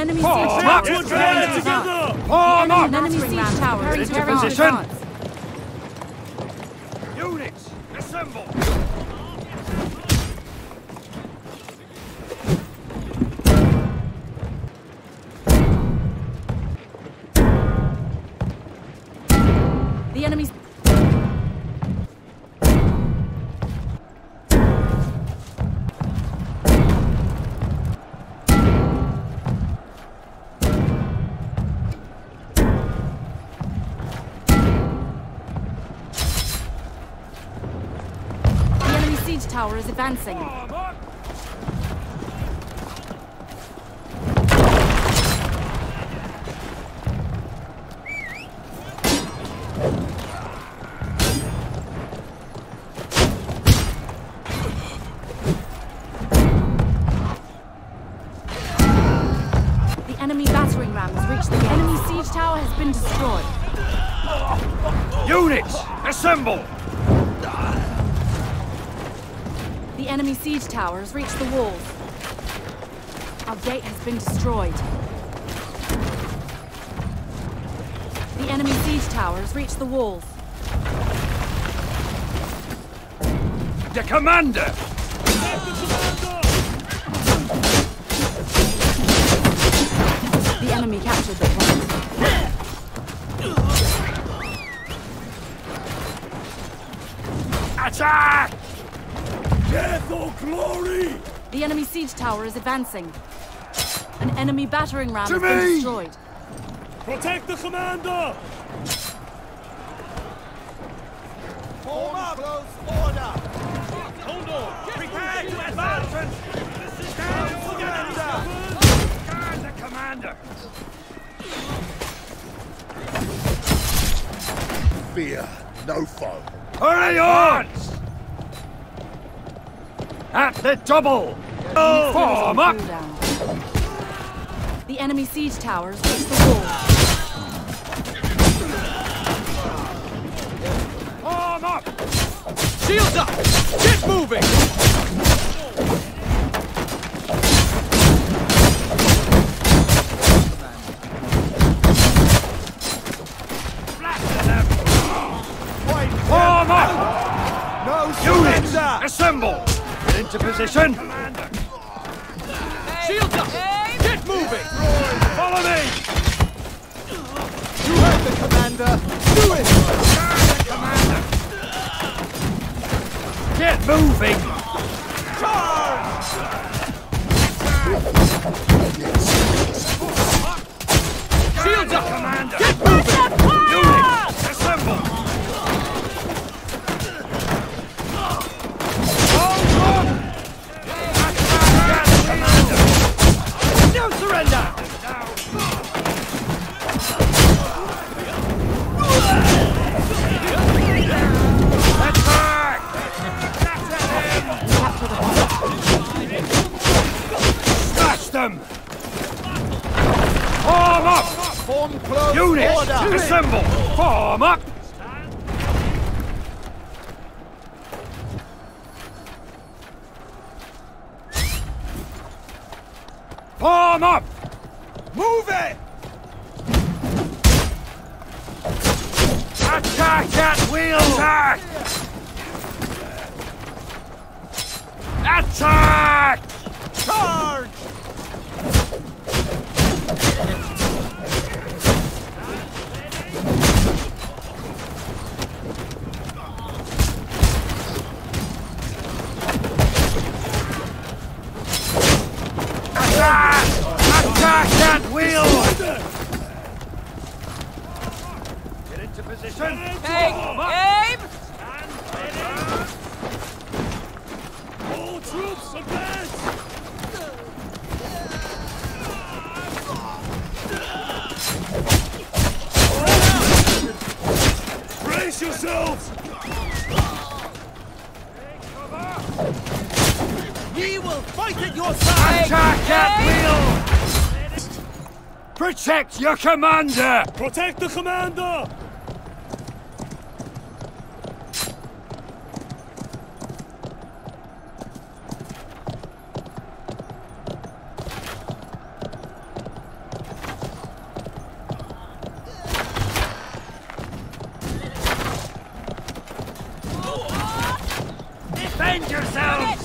An enemy Form siege up! tower is Get ready to advance. Form up! enemy siege tower is Into position. Units, assemble! Tower is advancing. The enemy battering ram has reached the gate. enemy siege tower has been destroyed. Units, assemble! Enemy siege tower has reached the walls. Our gate has been destroyed. The enemy siege tower has reached the walls. The commander! The enemy captured the point. Attack! Death or glory! The enemy siege tower is advancing. An enemy battering ram To has been destroyed. Protect the commander! Form up! Close order! Hold on! Prepare to advance! This is down Commander! Guard the commander! Fear no foe. Hurry on! At the double! Enemy Form up! The enemy siege tower has reached the walls. Form up! Shields up! Get moving! Flatten! Form up! No surrender! assemble! Into position! Shields up! Get moving! Follow me! You heard the commander! Do it! The commander! Get moving! Charge! Shields up! Commander! Get moving! Form up! Move it! Attack at will! Attack! Attack! Charge! Yourselves! We will fight at your side! Attack at will! Protect your commander! Protect the commander! Defend yourself!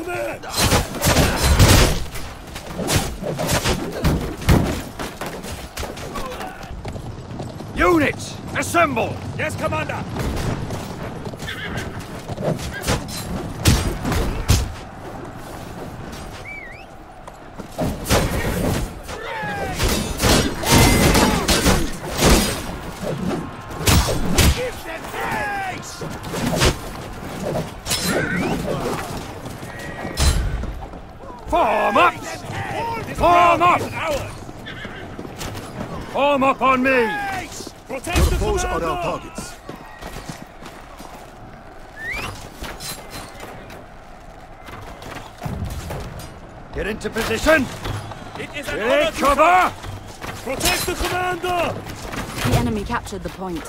You command! Units, assemble! Yes, Commander! Form up on me! Protect the Foes commander! on our targets. Get into position! It is an Take honor to cover! Protect the commander! The enemy captured the point.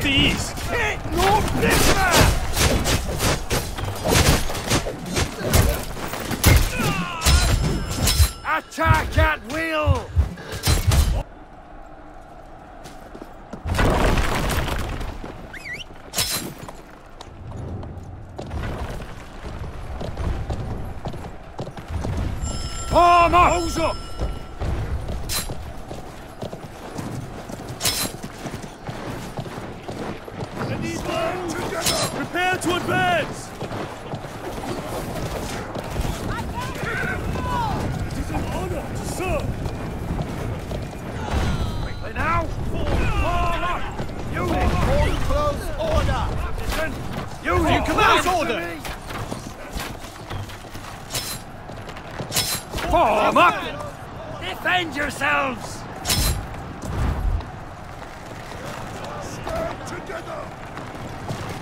Of the East! Attack at will! Form up! Hose up! Prepare to advance! It is an honor to serve! Quickly now! Form up! Unit! Form close order! Listen! Unit! command close order. Form up! Defend yourselves!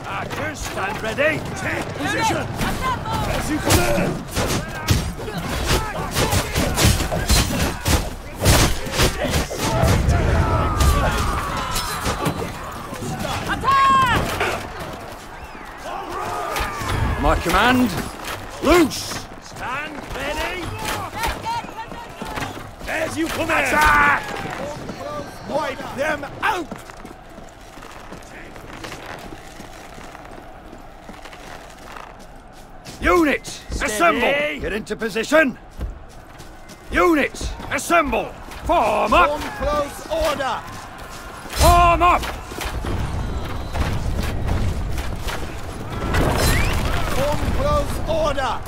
Archers, stand ready! Take position! As you command! My command, loose! Stand ready! As you command! Attack! Wipe them out! Units, assemble! Get into position! Units, assemble! Form up! Form close order! Form up! Form close order!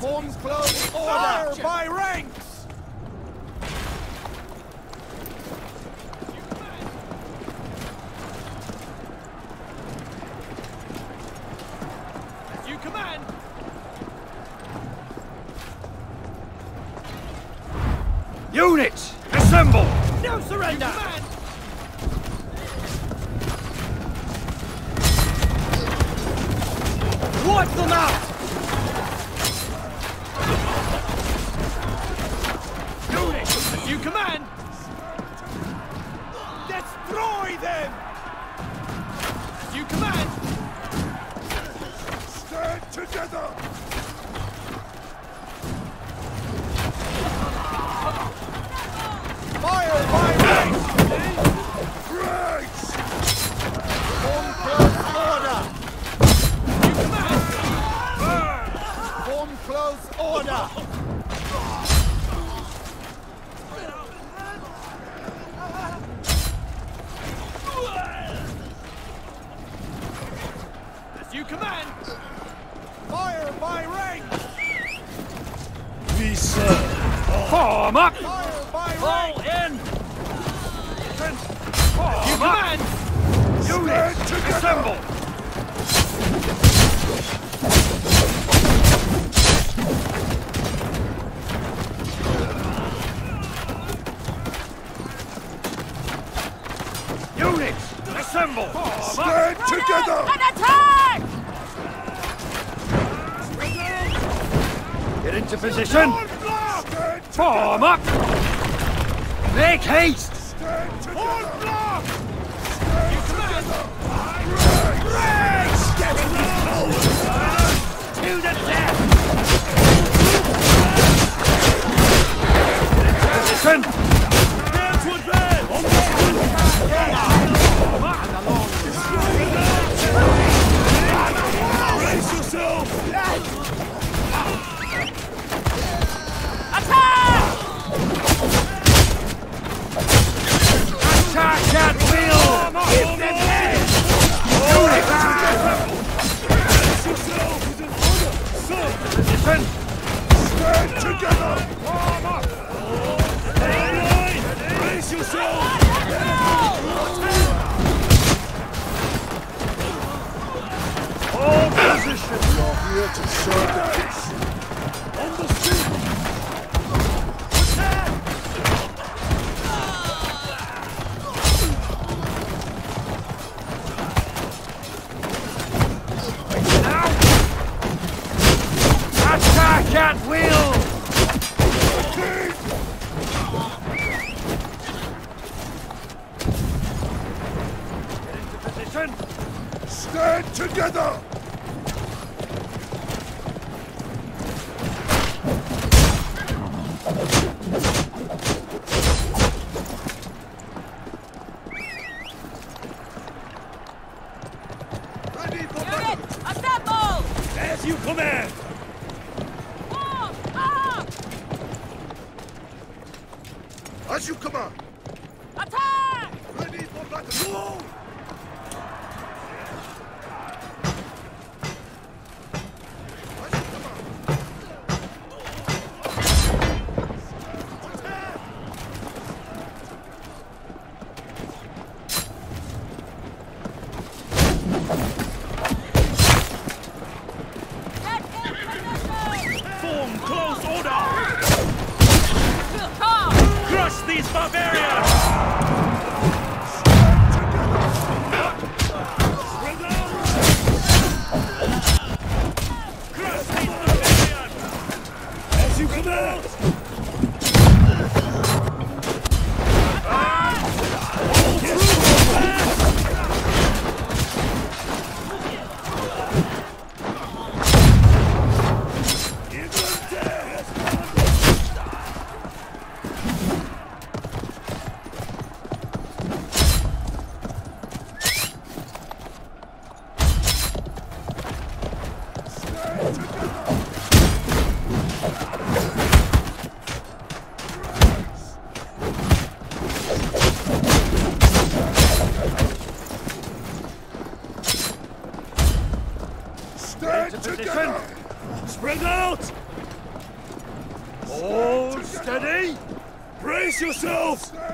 Form close order! Fire by ranks! You command! Units, assemble! No surrender! Wipe them out! You command! Fire by ranks! we serve! Form up! Fire by Fall ranks! in! Form up! Units, assemble! Units, assemble! Form up! Stand together! And attack! Get into position! Form up! Make haste! Stand together! Hold block! To the death! Listen! As you command! As you command! Attack! Ready for battle! As you command! Form close order! Crush these barbarians! Out! Hold steady! Brace yourself! Stand